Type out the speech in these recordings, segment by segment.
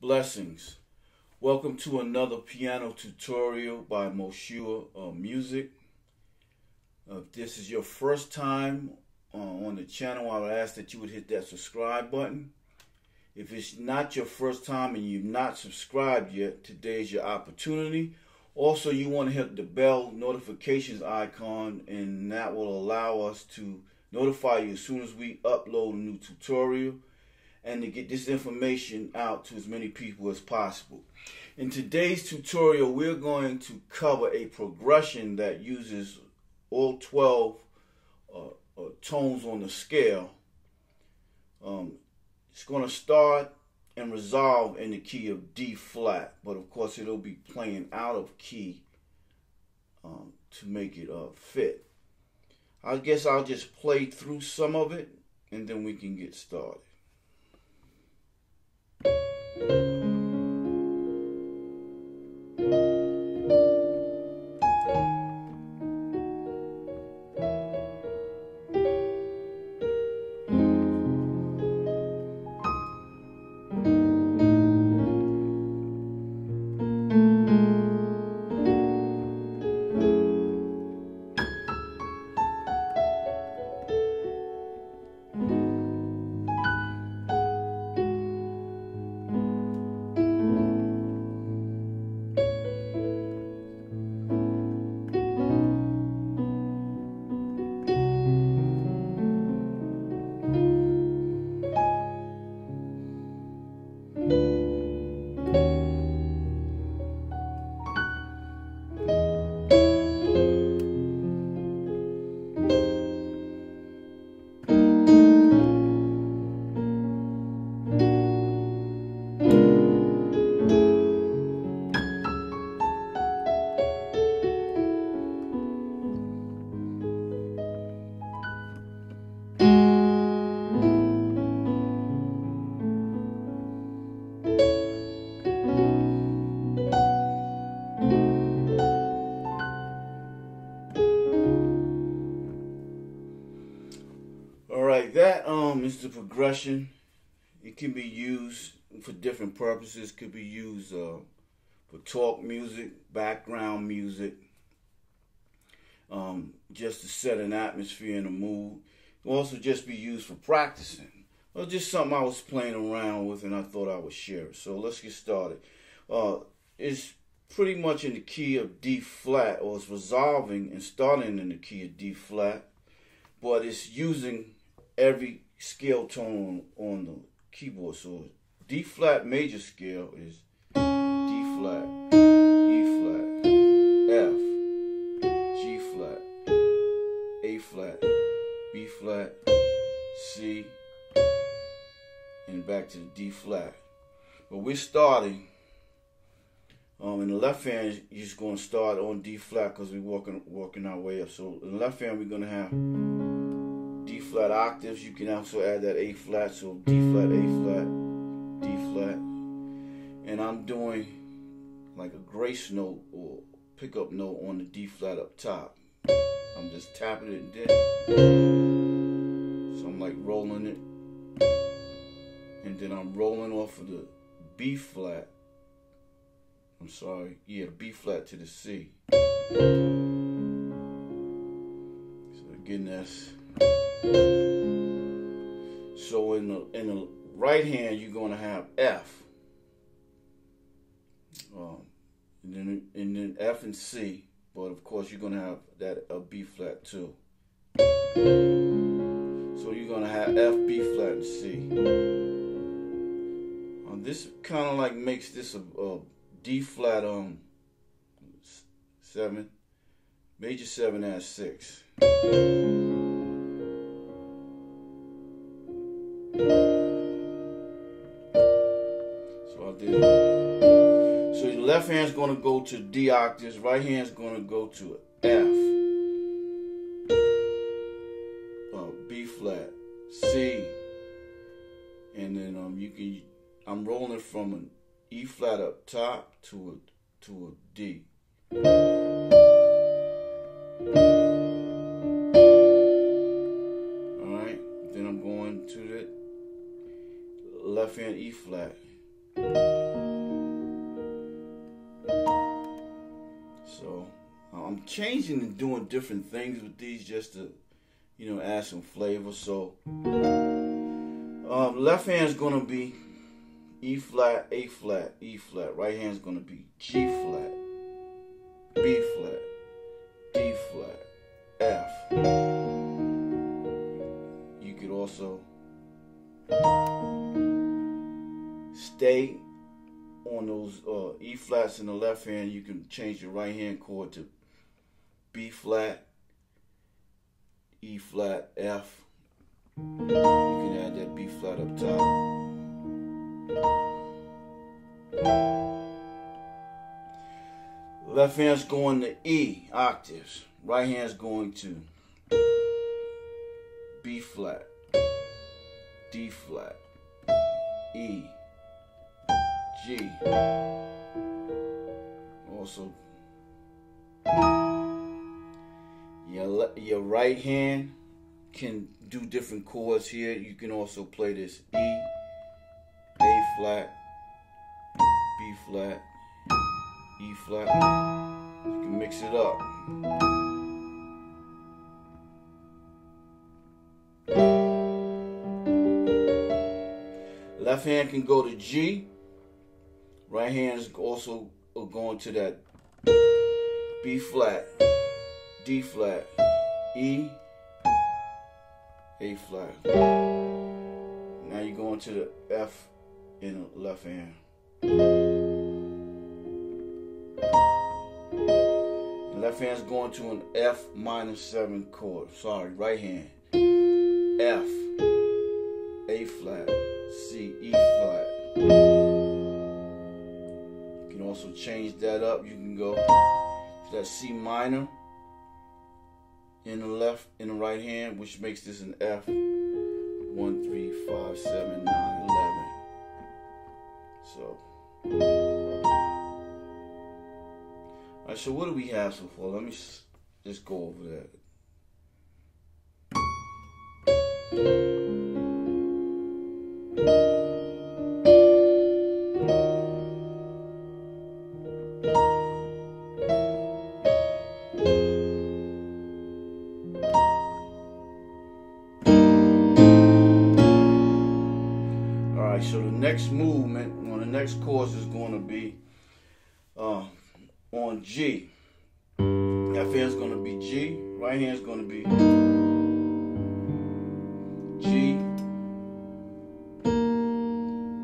Blessings. Welcome to another piano tutorial by Moshua uh, Music. Uh, if this is your first time uh, on the channel, I would ask that you would hit that subscribe button. If it's not your first time and you've not subscribed yet, today is your opportunity. Also, you want to hit the bell notifications icon and that will allow us to notify you as soon as we upload a new tutorial and to get this information out to as many people as possible. In today's tutorial, we're going to cover a progression that uses all 12 uh, uh, tones on the scale. Um, it's going to start and resolve in the key of D flat, but of course it'll be playing out of key um, to make it uh, fit. I guess I'll just play through some of it and then we can get started. Música that um is the progression. It can be used for different purposes. Could be used uh, for talk music, background music, um, just to set an atmosphere and a mood. It also just be used for practicing. Well, just something I was playing around with and I thought I would share. So let's get started. Uh, it's pretty much in the key of D flat, or it's resolving and starting in the key of D flat, but it's using every scale tone on the keyboard. So D flat major scale is D flat, E flat, F, G flat, A flat, B flat, C, and back to the D flat. But we're starting. Um, in the left hand, you're just going to start on D flat because we're walking working our way up. So in the left hand, we're going to have flat octaves. You can also add that A flat, so D flat, A flat, D flat. And I'm doing like a grace note or pickup note on the D flat up top. I'm just tapping it and then. So I'm like rolling it. And then I'm rolling off of the B flat. I'm sorry, yeah, B flat to the C. So again, that's so in the in the right hand, you're going to have F, um, and then and then F and C. But of course, you're going to have that a B flat too. So you're going to have F, B flat, and C. Um, this kind of like makes this a, a D flat um seven, major seven as six. Left hand's going to go to D octaves, right hand's going to go to F, uh, B flat, C, and then um you can I'm rolling from an E flat up top to a to a D. All right, then I'm going to the left hand E flat. Changing and doing different things with these just to, you know, add some flavor. So, um, left hand's gonna be E flat, A flat, E flat. Right hand's gonna be G flat, B flat, D flat, F. You could also stay on those uh, E flats in the left hand. You can change your right hand chord to B flat, E flat, F. You can add that B flat up top. Left hand's going to E octaves. Right hand's going to B flat, D flat, E, G. Also, your, right hand can do different chords here. You can also play this E, A flat, B flat, E flat. You can mix it up. Left hand can go to G. Right hand is also going to that B flat, D flat, E, A flat. Now you're going to the F in the left hand. The left hand's going to an F minor seven chord. Sorry, right hand. F, A flat, C, E flat. You can also change that up. You can go to that C minor in the left, in the right hand, which makes this an F. One, three, five, seven, nine, eleven. So, all right. So what do we have so far? Let me just go over that. Next course is going to be uh, on G. Left hand's going to be G. Right hand's going to be G,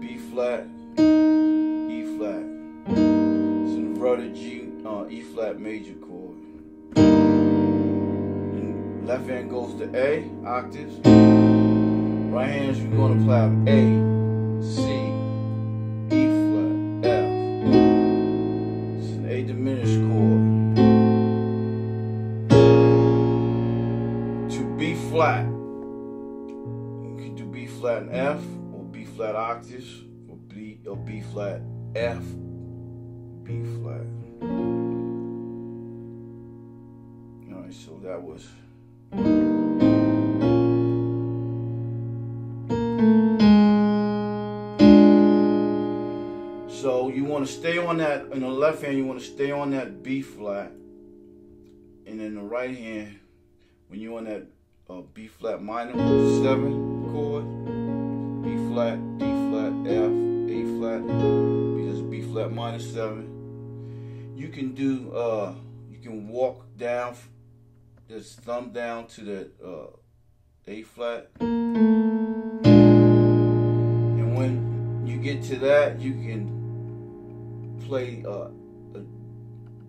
B flat, E flat. It's an inverted G, uh, E flat major chord. And left hand goes to A octaves. Right hand you're going to play A. B flat, you can do B flat and F, or B flat octaves, or B or B flat F, B flat. All right, so that was. So you want to stay on that, in the left hand, you want to stay on that B flat. And in the right hand, when you're on that uh, B flat minor, seven chord, B flat, D flat, F, A flat, because B flat minor seven. You can do, uh, you can walk down, this thumb down to the uh, A flat. And when you get to that, you can play uh, a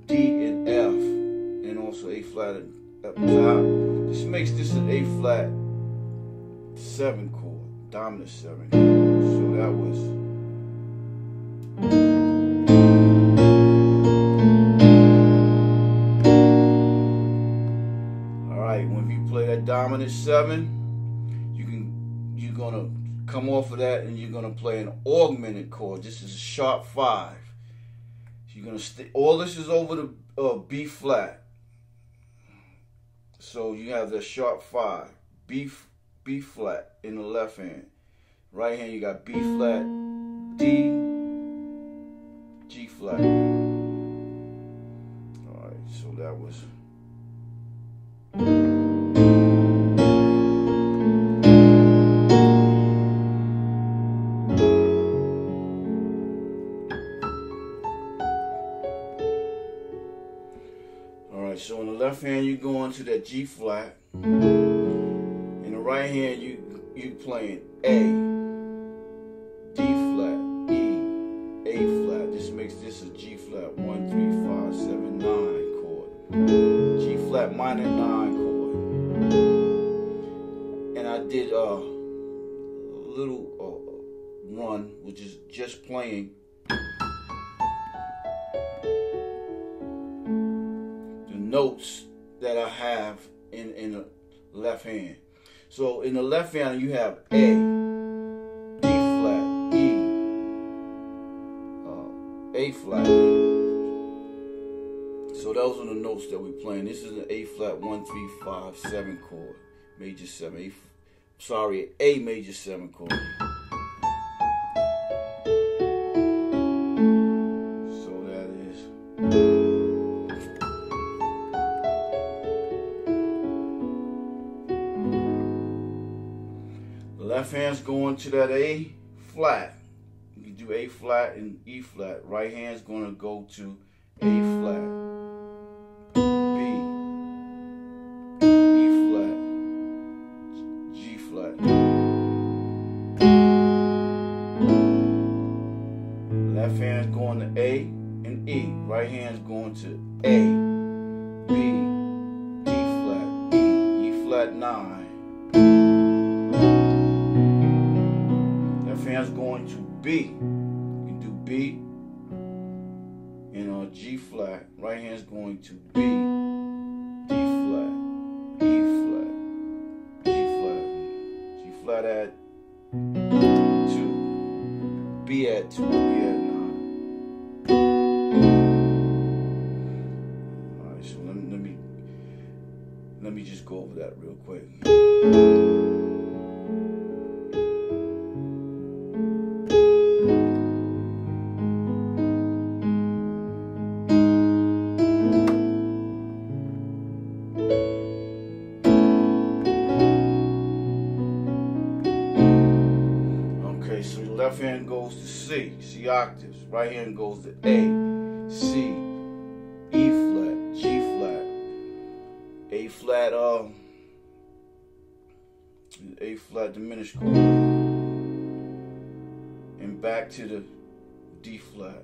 D and F, and also A flat top. This makes this an A flat seven chord, dominant seven. So that was. All right, when you play that dominant seven, you can you're gonna come off of that and you're gonna play an augmented chord. This is a sharp five. You're gonna stay. All this is over the uh, B flat. So you have the sharp five, B B flat in the left hand. Right hand you got B flat, D, G flat. All right, so that was. Left hand you go into that G flat. In the right hand you you playing A, D flat, E, A flat. This makes this a G flat one, three, five, seven, nine chord. G flat minor nine chord. And I did uh, a little uh, run, which is just playing notes that I have in, in the left hand. So in the left hand, you have A, D flat, E, uh, A flat. So those are the notes that we're playing. This is an A flat one three five seven chord, major seven. A, sorry, A major seven chord. Going to that A flat. You do A flat and E flat. Right hand's going to go to A flat. B. E flat. G flat. Left hand's going to A and E. Right hand's going to A, B, D flat, E, E flat 9. B. You can do B and on G flat. Right hand's going to B, D flat, E flat, G flat, G flat at two, B at two, B at nine. All right, so let me let me let me just go over that real quick. Left hand goes to C, C octaves. Right hand goes to A, C, E flat, G flat, A flat, um, A flat diminished chord, and back to the D flat.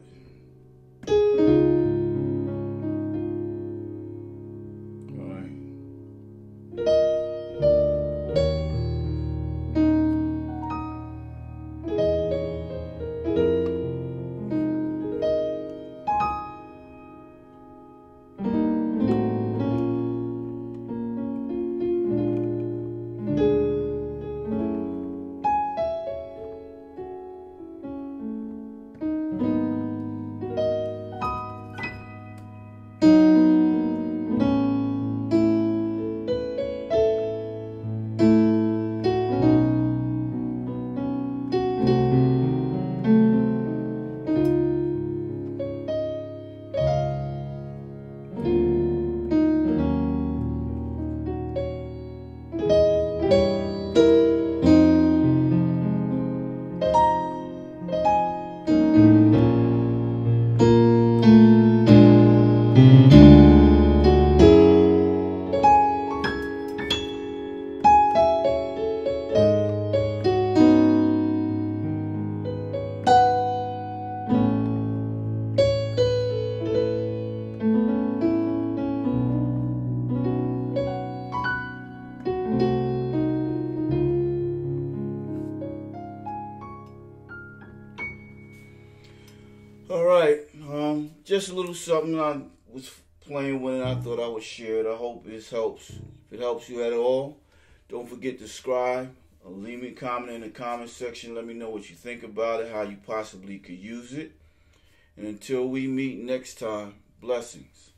Just a little something I was playing with and I thought I would share it. I hope this helps. If it helps you at all, don't forget to subscribe. Uh, leave me a comment in the comment section. Let me know what you think about it, how you possibly could use it. And until we meet next time, blessings.